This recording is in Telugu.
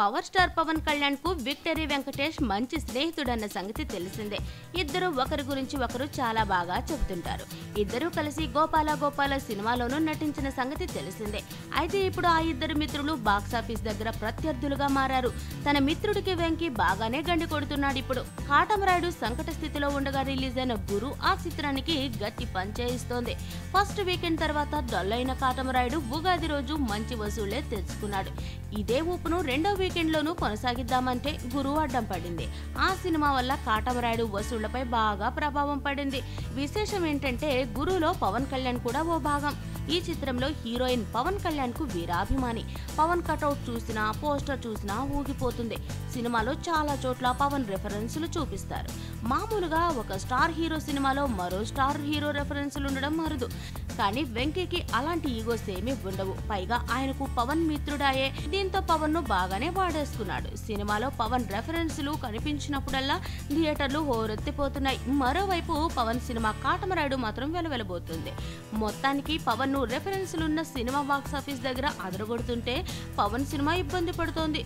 పవర్ స్టార్ పవన్ కళ్యాణ్కు విక్టరీ వెంకటేష్ మంచి స్నేహితుడన్న సంగతి తెలిసిందే. ఇద్దరు ఒకరి గురించి ఒకరు చాలా బాగా చెబుతుంటారు. ఇద్దరూ కలిసి గోపాల గోపాల సినిమాలోనూ నటించిన సంగతి తెలిసిందే. అయితే ఇప్పుడు ఆ ఇద్దరు మిత్రులు బాక్సాఫీస్ దగ్గర ప్రత్యర్థులుగా మారారు. తన మిత్రుడికి వెంకి బాగానే గండి కొడుతున్నాడు ఇప్పుడు. కాటమరాయుడు సంకట స్థితిలో ఉండగా రిలీజ్ అయిన గురు ఆ చిత్రానికి గట్టి పంచేయిస్తోంది ఫస్ట్ వీకెండ్ తర్వాత డల్ అయిన కాటమరాయుడు ఉగాది రోజు మంచి వసూళ్ళే తెచ్చుకున్నాడు. ఇదే ఊపును రెండో వీకెండ్ లోనూ కొనసాగిద్దామంటే గురువు అడ్డం పడింది. ఆ సినిమా వల్ల కాటమరాయుడు వసూళ్ళపై బాగా ప్రభావం పడింది. విశేషం ఏంటంటే గురులో పవన్ కళ్యాణ్ కూడా ఓ భాగం. ఈ చిత్రంలో హీరోయిన్ పవన్ కళ్యాణ్కు వీరాభిమాని. పవన్ కటౌట్ చూసినా పోస్టర్ చూసినా ఊగిపోతుంది. సినిమాలో చాలా చోట్ల పవన్ రెఫరెన్సులు చూపిస్తారు. మామూలుగా ఒక స్టార్ హీరో సినిమాలో మరో స్టార్ హీరో రెఫరెన్సులు ఉండడం మరుదు. కానీ వెంకీకి అలాంటి ఈగోస్ ఏమీ ఉండవు. పైగా ఆయనకు పవన్ మిత్రుడాయే. దీంతో పవన్ను బాగానే వాడేసుకున్నాడు సినిమాలో పవన్ రెఫరెన్సులు కనిపించినప్పుడల్లా థియేటర్లు హోరెత్తిపోతున్నాయి. మరోవైపు పవన్ సినిమా కాటమరాయుడు మాత్రం వెలవెలబోతుంది. మొత్తానికి పవన్ను రెఫరెన్స్లున్న సినిమా బాక్సాఫీస్ దగ్గర అదరగొడుతుంటే పవన్ సినిమా ఇబ్బంది పడుతోంది.